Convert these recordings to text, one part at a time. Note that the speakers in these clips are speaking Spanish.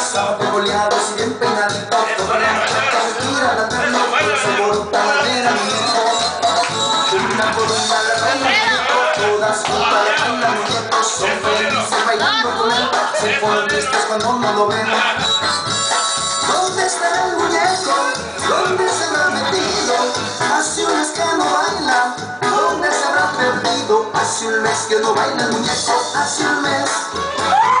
zapato boleado, si bien peinadito, toda la muchacha se tira al verlo, se bota la nena, muñeco. Una por una la baila muñeco, todas juntas la baila muñeco, son felices bailando con él, se ponen tristes cuando no lo ven. ¿Dónde está el muñeco? ¿Dónde se habrá metido? Hace un mes que no baila, ¿dónde se habrá perdido? Hace un mes que no baila el muñeco, hace un mes.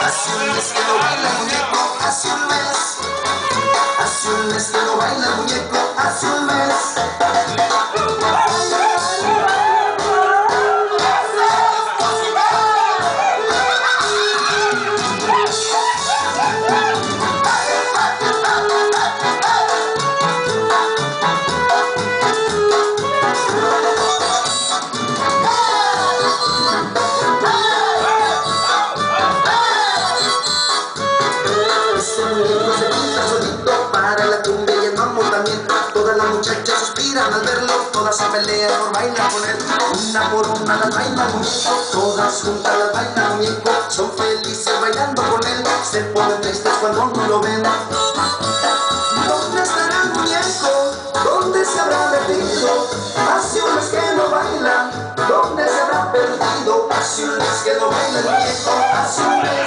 Hace un para la cumbia y el mambo también. Todas las muchachas suspiran al verlo, todas se pelean por bailar con él. Una por una las baila el muñeco, todas juntas las baila el muñeco. Son felices bailando con él, se ponen tristes cuando no lo ven. ¿Dónde estará el muñeco? ¿Dónde se habrá perdido? Hace un que no baila, ¿dónde se habrá perdido? Hace un que no baila el muñeco, hace un mes.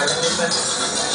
Para que